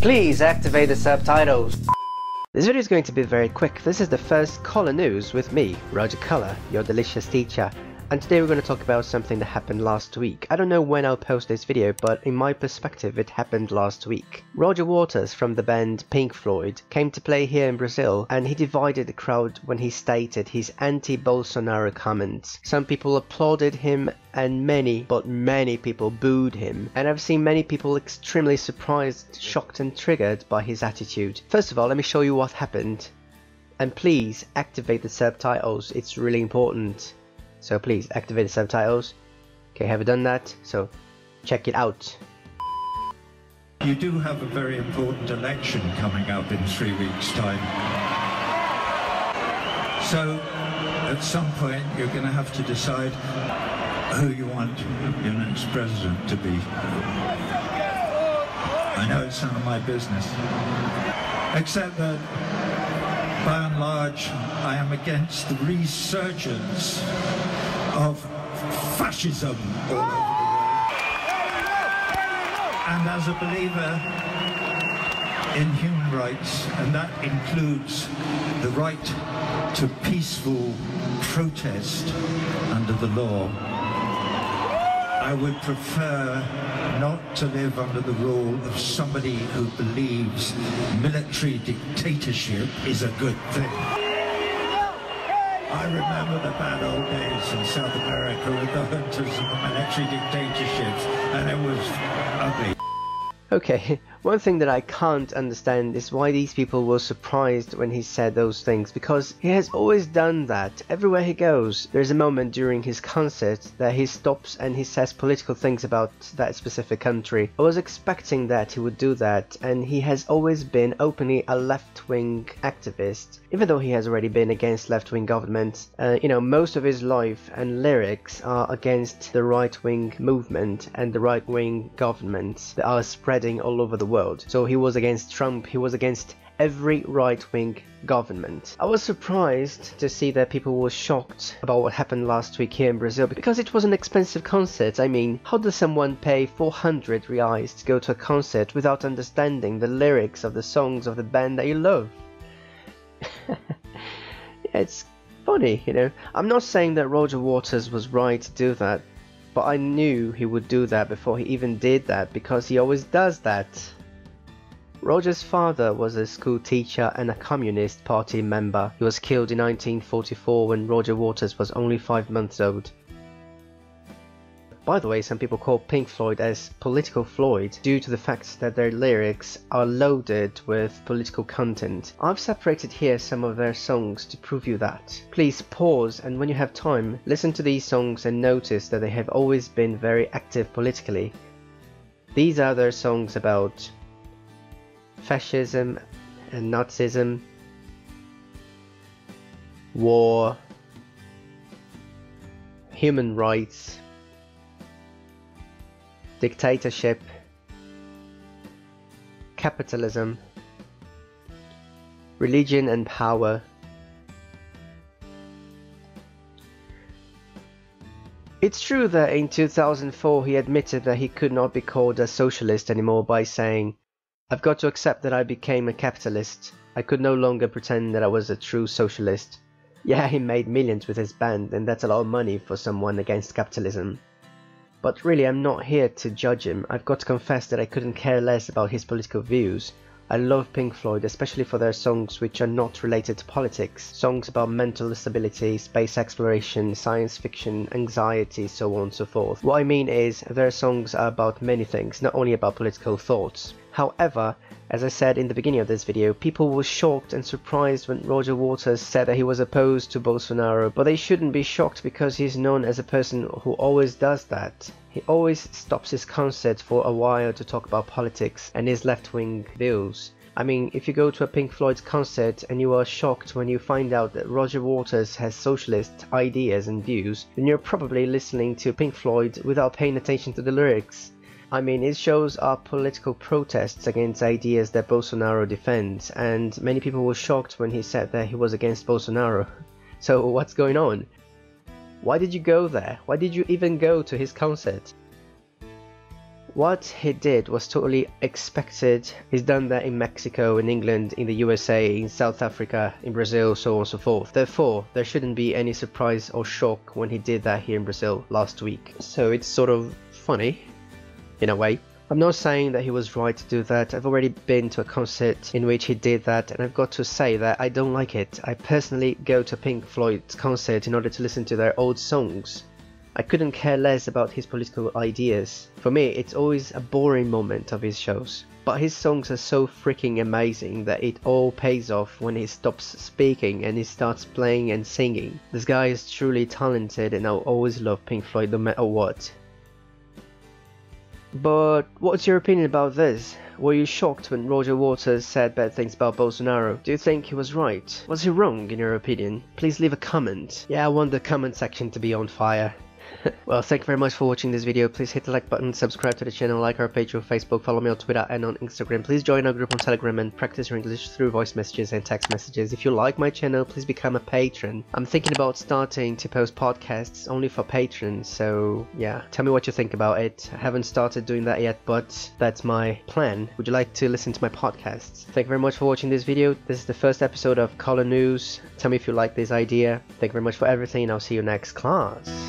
Please activate the subtitles. This video is going to be very quick. This is the first Koller News with me, Roger Koller, your delicious teacher. And today we're going to talk about something that happened last week. I don't know when I'll post this video, but in my perspective it happened last week. Roger Waters from the band Pink Floyd came to play here in Brazil and he divided the crowd when he stated his anti-Bolsonaro comments. Some people applauded him and many, but many people booed him. And I've seen many people extremely surprised, shocked and triggered by his attitude. First of all, let me show you what happened. And please activate the subtitles, it's really important. So please activate the subtitles. Okay, have you done that? So check it out. You do have a very important election coming up in three weeks' time. So at some point you're going to have to decide who you want your next president to be. I know it's none of my business. Except that by and large I am against the resurgence of fascism all over the world. And as a believer in human rights, and that includes the right to peaceful protest under the law, I would prefer not to live under the rule of somebody who believes military dictatorship is a good thing. I remember the bad old days in South America with the juntas and the military dictatorships, and it was ugly. Okay, one thing that I can't understand is why these people were surprised when he said those things, because he has always done that. Everywhere he goes, there's a moment during his concert that he stops and he says political things about that specific country. I was expecting that he would do that, and he has always been openly a left-wing activist, even though he has already been against left-wing governments. Uh, you know, most of his life and lyrics are against the right-wing movement and the right-wing governments that are spreading all over the world. So he was against Trump, he was against every right-wing government. I was surprised to see that people were shocked about what happened last week here in Brazil because it was an expensive concert. I mean, how does someone pay 400 reais to go to a concert without understanding the lyrics of the songs of the band that you love? yeah, it's funny, you know. I'm not saying that Roger Waters was right to do that, but I knew he would do that before he even did that because he always does that. Roger's father was a school teacher and a Communist Party member. He was killed in 1944 when Roger Waters was only 5 months old. By the way, some people call Pink Floyd as Political Floyd due to the fact that their lyrics are loaded with political content. I've separated here some of their songs to prove you that. Please pause and when you have time, listen to these songs and notice that they have always been very active politically. These are their songs about fascism and Nazism, war, human rights, dictatorship, capitalism, religion and power, It's true that in 2004 he admitted that he could not be called a socialist anymore by saying, I've got to accept that I became a capitalist. I could no longer pretend that I was a true socialist. Yeah, he made millions with his band, and that's a lot of money for someone against capitalism. But really, I'm not here to judge him. I've got to confess that I couldn't care less about his political views. I love Pink Floyd, especially for their songs which are not related to politics. Songs about mental stability, space exploration, science fiction, anxiety, so on and so forth. What I mean is, their songs are about many things, not only about political thoughts. However, as I said in the beginning of this video, people were shocked and surprised when Roger Waters said that he was opposed to Bolsonaro, but they shouldn't be shocked because he's known as a person who always does that. He always stops his concert for a while to talk about politics and his left-wing views. I mean, if you go to a Pink Floyd concert and you are shocked when you find out that Roger Waters has socialist ideas and views, then you're probably listening to Pink Floyd without paying attention to the lyrics. I mean, it shows our political protests against ideas that Bolsonaro defends, and many people were shocked when he said that he was against Bolsonaro. So what's going on? Why did you go there? Why did you even go to his concert? What he did was totally expected. He's done that in Mexico, in England, in the USA, in South Africa, in Brazil, so on and so forth. Therefore, there shouldn't be any surprise or shock when he did that here in Brazil last week. So it's sort of funny, in a way. I'm not saying that he was right to do that. I've already been to a concert in which he did that, and I've got to say that I don't like it. I personally go to Pink Floyd's concert in order to listen to their old songs. I couldn't care less about his political ideas. For me, it's always a boring moment of his shows. But his songs are so freaking amazing that it all pays off when he stops speaking and he starts playing and singing. This guy is truly talented and I'll always love Pink Floyd no matter what. But what's your opinion about this? Were you shocked when Roger Waters said bad things about Bolsonaro? Do you think he was right? Was he wrong in your opinion? Please leave a comment. Yeah, I want the comment section to be on fire. Well, thank you very much for watching this video. Please hit the like button, subscribe to the channel, like our page on Facebook, follow me on Twitter and on Instagram. Please join our group on Telegram and practice your English through voice messages and text messages. If you like my channel, please become a patron. I'm thinking about starting to post podcasts only for patrons, so yeah, tell me what you think about it. I haven't started doing that yet, but that's my plan. Would you like to listen to my podcasts? Thank you very much for watching this video. This is the first episode of Koller News. Tell me if you like this idea. Thank you very much for everything and I'll see you next class.